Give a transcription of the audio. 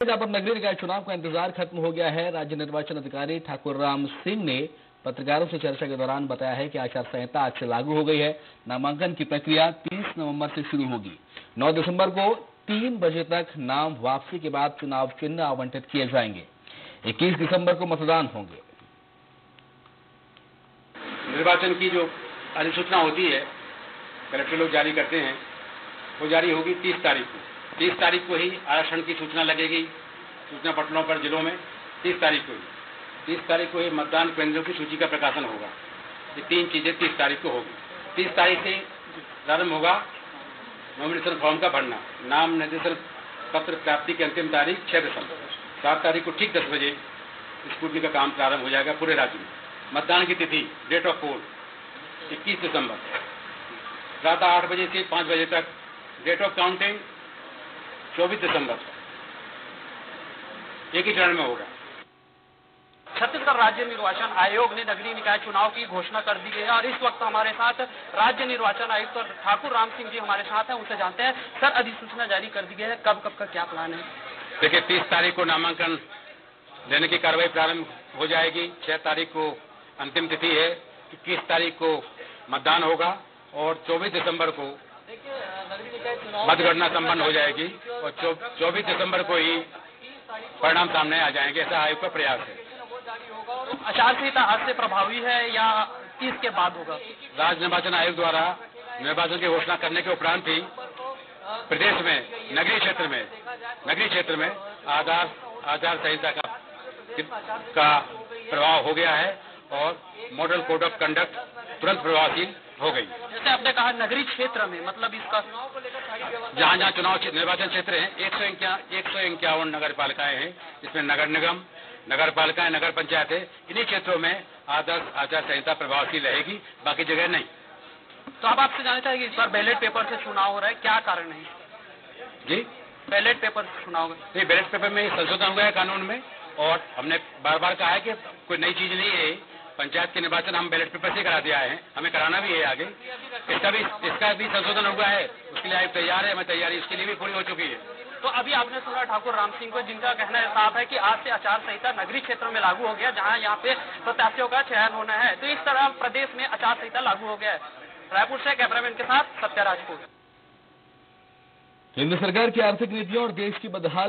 पर नगरीय निकाय चुनाव का इंतज़ार खत्म हो गया है। राज्य निर्वाचन अधिकारी ठाकुर राम सिंह ने पत्रकारों से चर्चा के दौरान बताया है कि आचार संहिता आज से लागू हो गई है। नामांकन की प्रक्रिया 30 नवंबर से शुरू होगी। 9 दिसंबर को तीन बजे तक नाम वापसी के बाद चुनाव चिन्ह आवंटित किए जाएँगे। 21 दिसंबर को मतदान होंगे। निर्वाचन की जो अधिसूचना होती है, कलेक्टर लोग जारी करते हैं, वो जारी होगी तीस तारीख को। तीस तारीख को ही आरक्षण की सूचना लगेगी, सूचना पटलों पर जिलों में, तीस तारीख को ही। तीस तारीख को ही मतदान केंद्रों की सूची का प्रकाशन होगा। ये तीन चीज़ें तीस तारीख को होगी। तीस तारीख से प्रारंभ होगा नॉमिनेशन फॉर्म का भरना। नाम निर्देशन पत्र प्राप्ति की अंतिम तारीख छह दिसंबर। सात तारीख को ठीक दस बजे स्कूटनी का काम प्रारंभ हो जाएगा पूरे राज्य में। मतदान की तिथि डेट ऑफ़ पोल इक्कीस दिसंबर। रात आठ बजे से पाँच बजे तक डेट ऑफ़ काउंटिंग चौबीस दिसंबर। एक ही चरण में होगा। छत्तीसगढ़ राज्य निर्वाचन आयोग ने नगरीय निकाय चुनाव की घोषणा कर दी है और इस वक्त हमारे साथ राज्य निर्वाचन आयुक्त तो ठाकुर राम सिंह जी हमारे साथ हैं उनसे जानते हैं सर अधिसूचना जारी कर दी गई है कब कब का क्या प्लान है? देखिए तीस तारीख को नामांकन देने की कार्रवाई प्रारंभ हो जाएगी। छह तारीख को अंतिम तिथि है इक्कीस तारीख को मतदान होगा और चौबीस दिसंबर को मतगणना संपन्न हो जाएगी और चौबीस दिसंबर को ही परिणाम सामने आ जाएँगे ऐसा आयोग का प्रयास है। आचार संहिता आज से प्रभावी है या तीस के बाद होगा? राज्य निर्वाचन आयोग द्वारा निर्वाचन की घोषणा करने के उपरांत ही प्रदेश में नगरीय क्षेत्र में नगरीय क्षेत्र में आधार आचार संहिता का का प्रभाव हो गया है और मॉडल कोड ऑफ़ कंडक्ट तुरंत प्रभावशील हो गई। जैसे आपने कहा नगरीय क्षेत्र में मतलब इसका जहाँ जहाँ चुनाव निर्वाचन क्षेत्र है एक सौ एक सौ इक्यावन नगर पालिकाएँ हैं जिसमें नगर निगम नगर पालिकाएँ नगर पंचायत है। इन्हीं क्षेत्रों में आदर्श आचार संहिता प्रभावशील रहेगी बाकी जगह नहीं। तो आप आपसे जानना चाहेंगे इस बार बैलेट पेपर से चुनाव हो रहा है क्या कारण है? जी? बैलेट पेपर से चुनाव नहीं बैलेट पेपर में संशोधन हुआ है कानून में और हमने बार बार कहा है कि कोई नई चीज़ नहीं है। पंचायत के निर्वाचन हम बैलेट पेपर से करा दिया है। हमें कराना भी है आगे। इसका भी इसका भी संशोधन हुआ है। उसके लिए आयोग तैयार है हमें तैयारी इसके लिए भी पूरी हो चुकी है। तो अभी आपने सुना ठाकुर राम सिंह को जिनका कहना है साफ़ है कि आज से आचार संहिता नगरीय क्षेत्रों में लागू हो गया जहाँ यहाँ पे प्रत्याशियों का चयन होना है। तो इस तरह प्रदेश में आचार संहिता लागू हो गया है। रायपुर से कैमरामैन के साथ सत्या राजपूत। केंद्र सरकार की आर्थिक नीतियों और देश की बदहाल